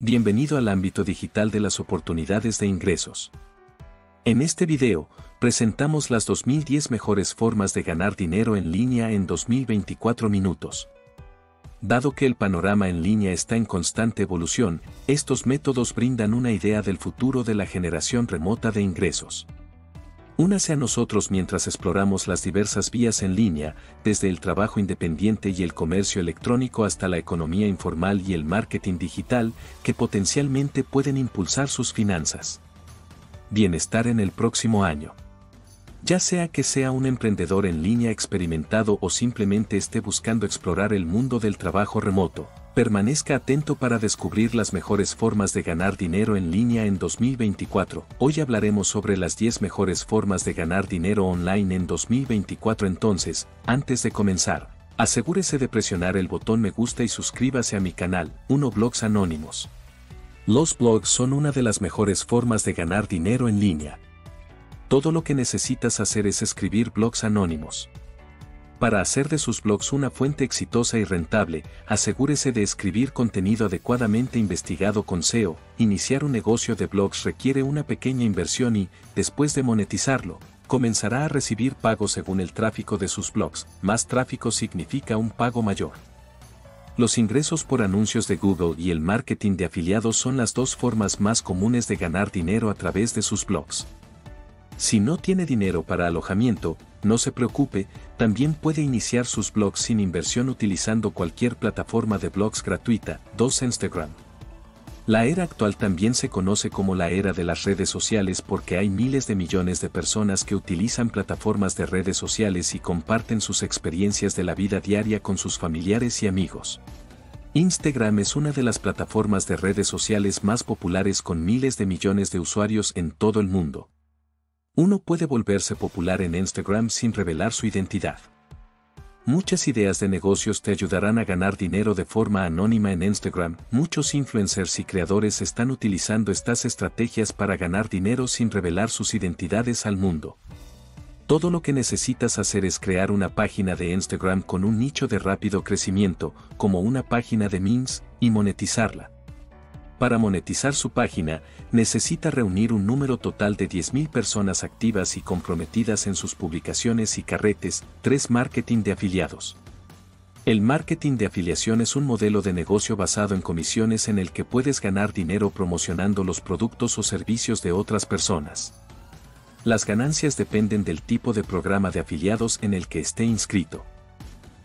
Bienvenido al ámbito digital de las oportunidades de ingresos. En este video, presentamos las 2010 mejores formas de ganar dinero en línea en 2024 minutos. Dado que el panorama en línea está en constante evolución, estos métodos brindan una idea del futuro de la generación remota de ingresos. Únase a nosotros mientras exploramos las diversas vías en línea, desde el trabajo independiente y el comercio electrónico hasta la economía informal y el marketing digital, que potencialmente pueden impulsar sus finanzas. Bienestar en el próximo año. Ya sea que sea un emprendedor en línea experimentado o simplemente esté buscando explorar el mundo del trabajo remoto, Permanezca atento para descubrir las mejores formas de ganar dinero en línea en 2024. Hoy hablaremos sobre las 10 mejores formas de ganar dinero online en 2024 entonces, antes de comenzar, asegúrese de presionar el botón me gusta y suscríbase a mi canal, Uno Blogs Anónimos. Los blogs son una de las mejores formas de ganar dinero en línea. Todo lo que necesitas hacer es escribir blogs anónimos. Para hacer de sus blogs una fuente exitosa y rentable, asegúrese de escribir contenido adecuadamente investigado con SEO. Iniciar un negocio de blogs requiere una pequeña inversión y, después de monetizarlo, comenzará a recibir pagos según el tráfico de sus blogs. Más tráfico significa un pago mayor. Los ingresos por anuncios de Google y el marketing de afiliados son las dos formas más comunes de ganar dinero a través de sus blogs. Si no tiene dinero para alojamiento, no se preocupe, también puede iniciar sus blogs sin inversión utilizando cualquier plataforma de blogs gratuita, 2 Instagram. La era actual también se conoce como la era de las redes sociales porque hay miles de millones de personas que utilizan plataformas de redes sociales y comparten sus experiencias de la vida diaria con sus familiares y amigos. Instagram es una de las plataformas de redes sociales más populares con miles de millones de usuarios en todo el mundo. Uno puede volverse popular en Instagram sin revelar su identidad. Muchas ideas de negocios te ayudarán a ganar dinero de forma anónima en Instagram. Muchos influencers y creadores están utilizando estas estrategias para ganar dinero sin revelar sus identidades al mundo. Todo lo que necesitas hacer es crear una página de Instagram con un nicho de rápido crecimiento, como una página de memes, y monetizarla. Para monetizar su página, necesita reunir un número total de 10.000 personas activas y comprometidas en sus publicaciones y carretes, 3 marketing de afiliados. El marketing de afiliación es un modelo de negocio basado en comisiones en el que puedes ganar dinero promocionando los productos o servicios de otras personas. Las ganancias dependen del tipo de programa de afiliados en el que esté inscrito.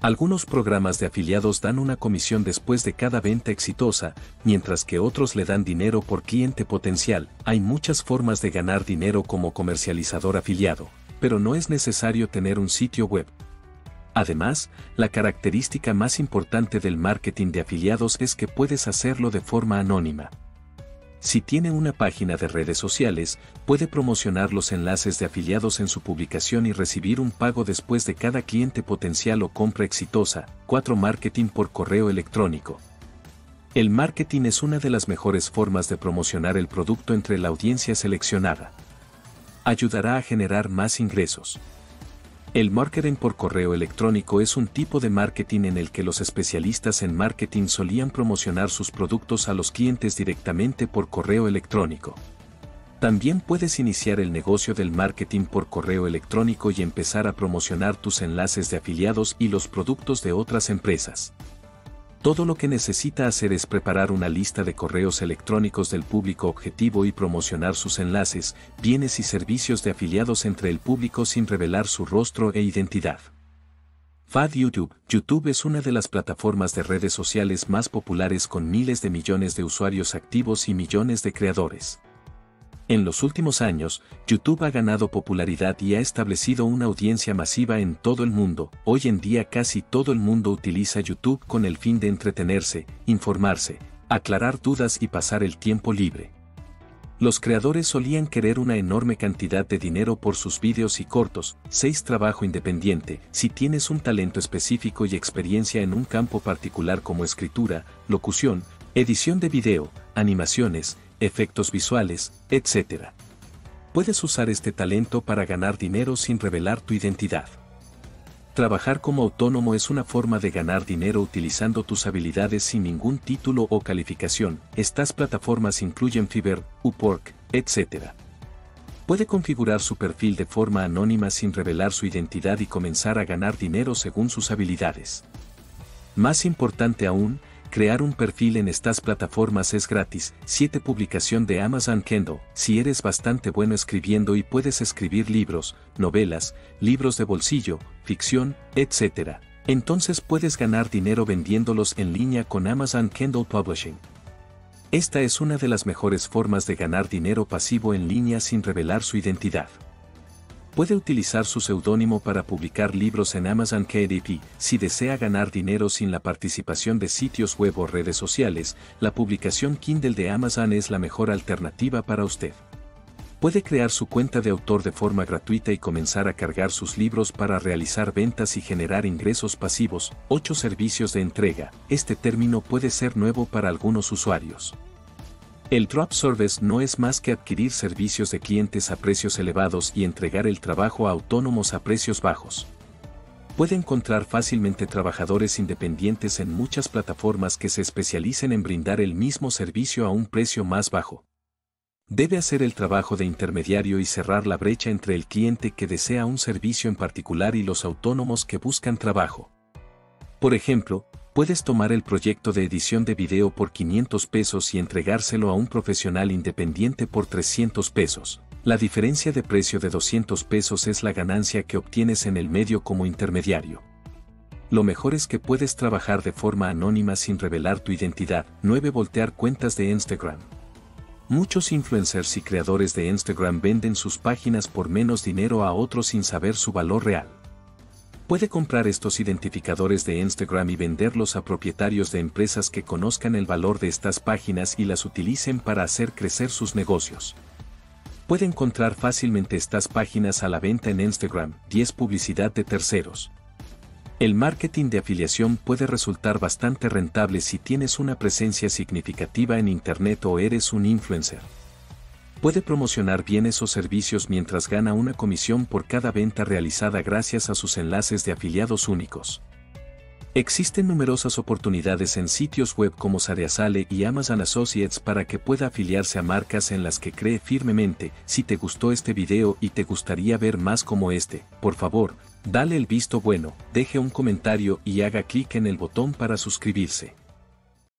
Algunos programas de afiliados dan una comisión después de cada venta exitosa, mientras que otros le dan dinero por cliente potencial. Hay muchas formas de ganar dinero como comercializador afiliado, pero no es necesario tener un sitio web. Además, la característica más importante del marketing de afiliados es que puedes hacerlo de forma anónima. Si tiene una página de redes sociales, puede promocionar los enlaces de afiliados en su publicación y recibir un pago después de cada cliente potencial o compra exitosa. 4. Marketing por correo electrónico. El marketing es una de las mejores formas de promocionar el producto entre la audiencia seleccionada. Ayudará a generar más ingresos. El marketing por correo electrónico es un tipo de marketing en el que los especialistas en marketing solían promocionar sus productos a los clientes directamente por correo electrónico. También puedes iniciar el negocio del marketing por correo electrónico y empezar a promocionar tus enlaces de afiliados y los productos de otras empresas. Todo lo que necesita hacer es preparar una lista de correos electrónicos del público objetivo y promocionar sus enlaces, bienes y servicios de afiliados entre el público sin revelar su rostro e identidad. FAD YouTube. YouTube es una de las plataformas de redes sociales más populares con miles de millones de usuarios activos y millones de creadores. En los últimos años, YouTube ha ganado popularidad y ha establecido una audiencia masiva en todo el mundo. Hoy en día casi todo el mundo utiliza YouTube con el fin de entretenerse, informarse, aclarar dudas y pasar el tiempo libre. Los creadores solían querer una enorme cantidad de dinero por sus vídeos y cortos. 6. Trabajo independiente. Si tienes un talento específico y experiencia en un campo particular como escritura, locución, edición de video, animaciones, efectos visuales, etc. Puedes usar este talento para ganar dinero sin revelar tu identidad. Trabajar como autónomo es una forma de ganar dinero utilizando tus habilidades sin ningún título o calificación. Estas plataformas incluyen Fiverr, Upwork, etc. Puede configurar su perfil de forma anónima sin revelar su identidad y comenzar a ganar dinero según sus habilidades. Más importante aún, Crear un perfil en estas plataformas es gratis. 7. Publicación de Amazon Kindle. Si eres bastante bueno escribiendo y puedes escribir libros, novelas, libros de bolsillo, ficción, etc., entonces puedes ganar dinero vendiéndolos en línea con Amazon Kindle Publishing. Esta es una de las mejores formas de ganar dinero pasivo en línea sin revelar su identidad puede utilizar su seudónimo para publicar libros en Amazon KDP. Si desea ganar dinero sin la participación de sitios web o redes sociales, la publicación Kindle de Amazon es la mejor alternativa para usted. Puede crear su cuenta de autor de forma gratuita y comenzar a cargar sus libros para realizar ventas y generar ingresos pasivos. 8 servicios de entrega. Este término puede ser nuevo para algunos usuarios. El drop service no es más que adquirir servicios de clientes a precios elevados y entregar el trabajo a autónomos a precios bajos. Puede encontrar fácilmente trabajadores independientes en muchas plataformas que se especialicen en brindar el mismo servicio a un precio más bajo. Debe hacer el trabajo de intermediario y cerrar la brecha entre el cliente que desea un servicio en particular y los autónomos que buscan trabajo. Por ejemplo, puedes tomar el proyecto de edición de video por 500 pesos y entregárselo a un profesional independiente por 300 pesos. La diferencia de precio de 200 pesos es la ganancia que obtienes en el medio como intermediario. Lo mejor es que puedes trabajar de forma anónima sin revelar tu identidad. 9. Voltear cuentas de Instagram. Muchos influencers y creadores de Instagram venden sus páginas por menos dinero a otros sin saber su valor real. Puede comprar estos identificadores de Instagram y venderlos a propietarios de empresas que conozcan el valor de estas páginas y las utilicen para hacer crecer sus negocios. Puede encontrar fácilmente estas páginas a la venta en Instagram, 10 publicidad de terceros. El marketing de afiliación puede resultar bastante rentable si tienes una presencia significativa en Internet o eres un influencer puede promocionar bienes o servicios mientras gana una comisión por cada venta realizada gracias a sus enlaces de afiliados únicos. Existen numerosas oportunidades en sitios web como Sale y Amazon Associates para que pueda afiliarse a marcas en las que cree firmemente. Si te gustó este video y te gustaría ver más como este, por favor, dale el visto bueno, deje un comentario y haga clic en el botón para suscribirse.